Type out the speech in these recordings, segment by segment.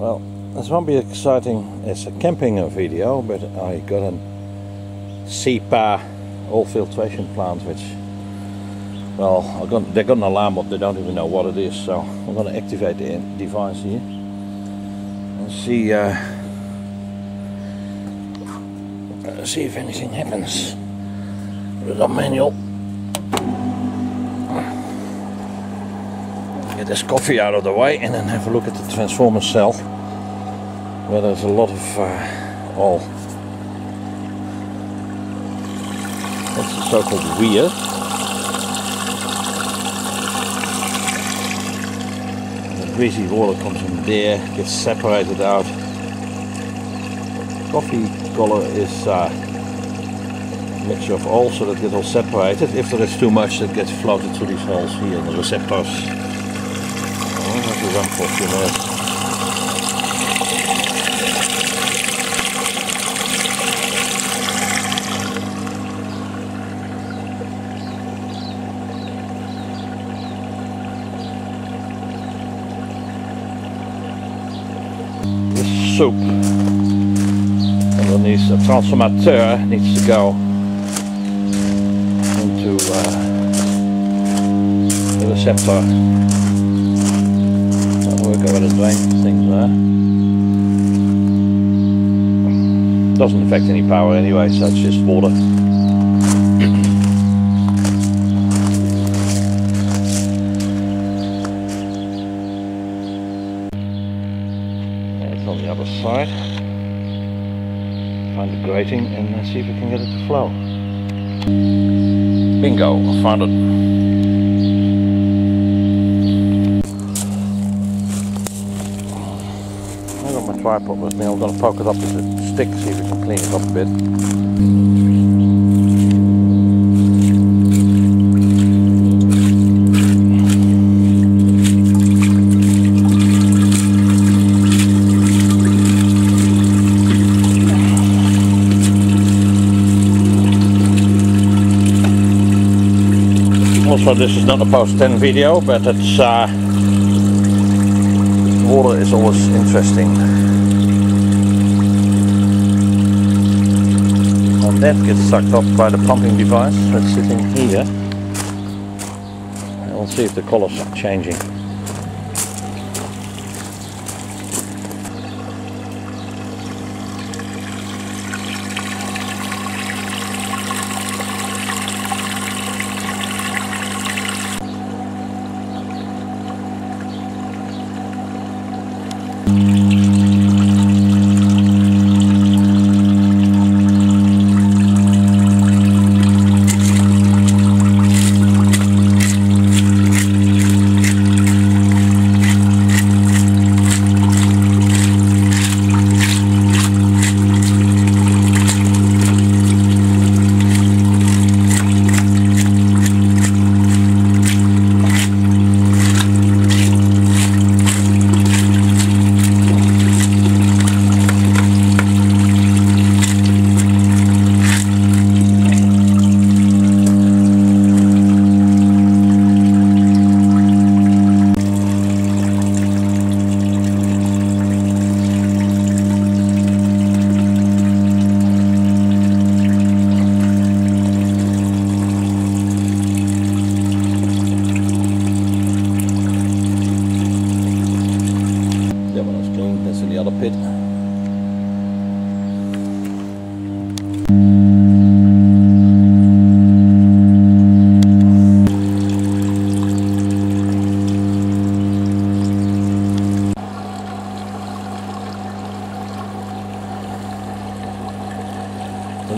Well, this won't be exciting as a camping video, but I got a SEPA oil filtration plant which, well, got, they got an alarm but they don't even know what it is, so I'm going to activate the device here and see, uh, see if anything happens with a manual. Get this coffee out of the way and then have a look at the transformer cell where there's a lot of uh, oil. That's the so-called weir. The greasy water comes in there, gets separated out. Coffee color is uh, mixture of oil so that gets all separated. If there is too much it gets floated through these holes here, in the receptors The sump underneath the transformateur needs to go into uh, the receptor things are. Doesn't affect any power anyway, so it's just water. It's on the other side. Find the grating and uh, see if we can get it to flow. Bingo, I found it. Tripod with me. I'm going to poke it up with a stick, see if we can clean it up a bit. Also, this is not a post 10 video, but it's uh, water is always interesting. And that gets sucked up by the pumping device that's sitting here. We'll see if the colors changing.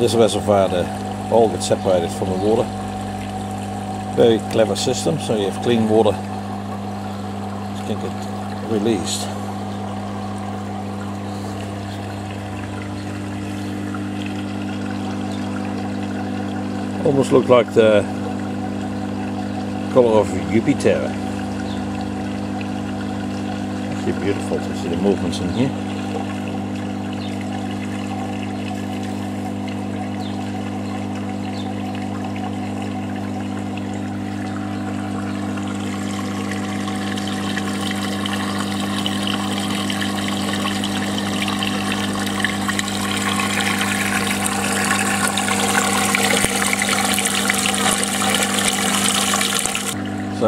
This reservoir the oil gets separated from the water. Very clever system, so you have clean water can get released. Almost look like the color of Jupiter. Actually beautiful to see the movements in here.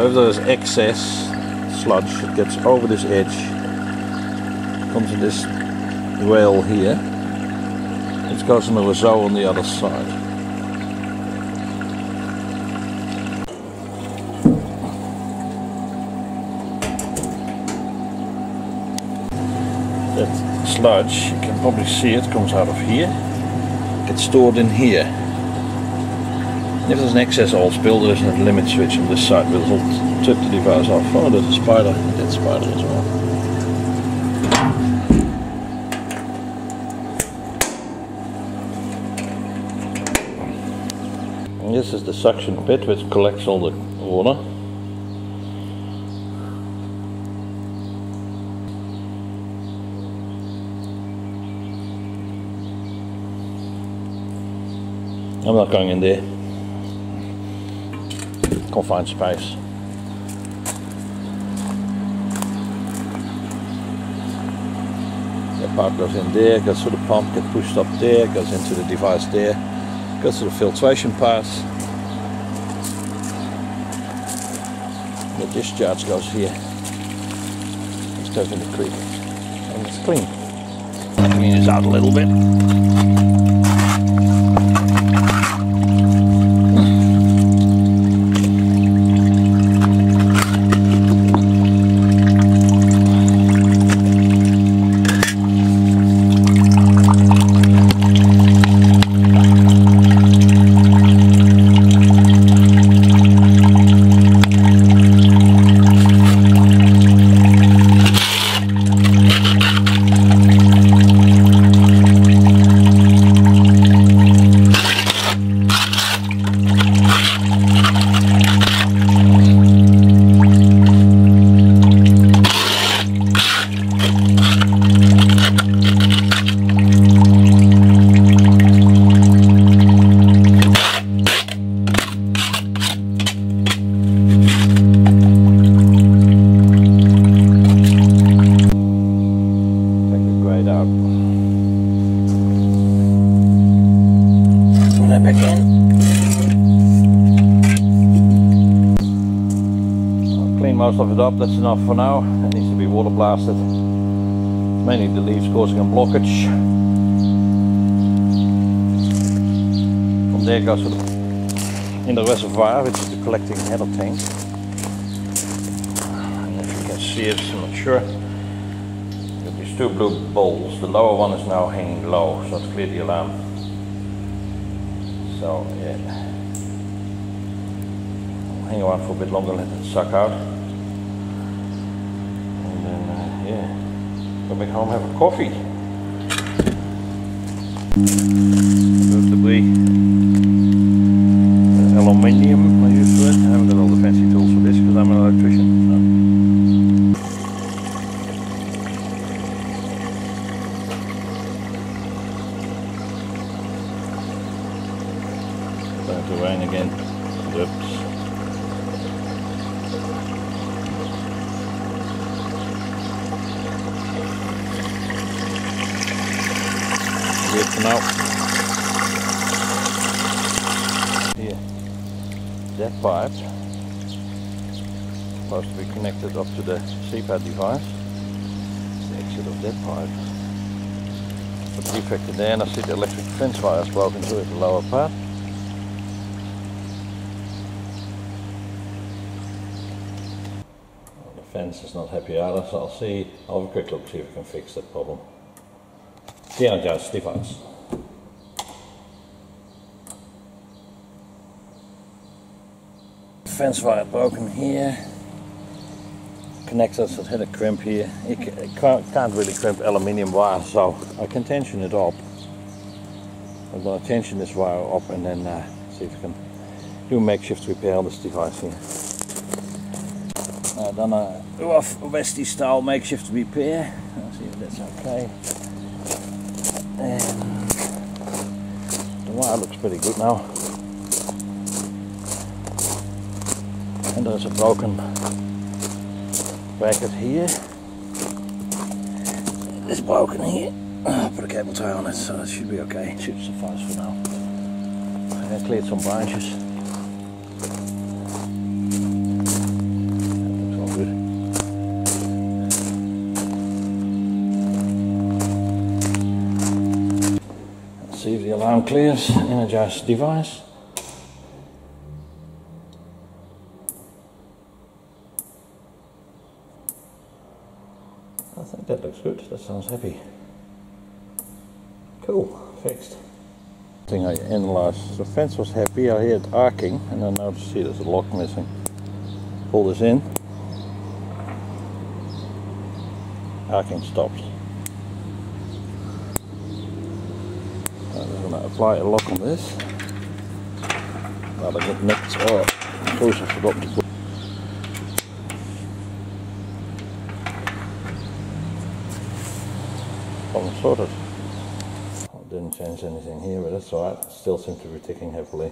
If there's excess sludge, it gets over this edge, comes in this well here, it goes into a zone on the other side. That sludge, you can probably see it, comes out of here, gets stored in here. If there's an excess oil spill, there's a limit switch on this side, but it'll tip the device off. Oh, there's a spider, a dead spider as well. This is the suction pit which collects all the water. I'm not going in there. Confined space. That part goes in there, goes through the pump, gets pushed up there, goes into the device there, goes to the filtration pass. The discharge goes here. It goes in the creek. And it's clean. Clean this out a little bit. Most of it up, that's enough for now. It needs to be water blasted. Mainly the leaves causing a blockage. From there goes in the reservoir, which is the collecting header tank. And if you can see it, I'm not sure. Got these two blue balls. The lower one is now hanging low, so it's cleared the alarm. So yeah, hang around for a bit longer, let it suck out, and then uh, back home, have a coffee. Uh, aluminium I use for it. I haven't got all the fancy tools for this because I'm an electrician. so. Starting to rain again. Oops. Here. That pipe supposed to be connected up to the SEPA device. The exit of that pipe. But defect in there and I see the electric fence wires broken through the lower part. The fence is not happy either, so I'll see, I'll have a quick look, see if we can fix that problem. De-energize, device. Fence wire broken here. Connectors that had a crimp here. It can't, really crimp aluminium wire, so I can tension it up. I'm going to tension this wire up and then uh, see if we can do a makeshift repair on this device here. I've done a rough Westie style makeshift repair. Let's see if that's okay. And the wire looks pretty good now. and there's a broken bracket here. It's broken here. I'll put a cable tie on it, so it should be okay. It should suffice for now. I cleared some branches. That looks all good. Let's see if the alarm clears. Energize device. I think that looks good, that sounds happy. Cool, fixed. Thing I analysed, the fence was happy, I hear it arcing and I noticed see there's a lock missing. Pull this in. Arcing stops. I'm going to apply a lock on this. Well, I got nicked. Oh, of course I forgot to put. Problem sorted. I didn't change anything here, but that's alright. Still seems to be ticking heavily.